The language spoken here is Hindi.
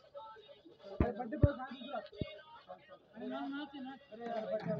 बर्थडे पर ना दूसरा अरे ना ना ना अरे यार बर्थडे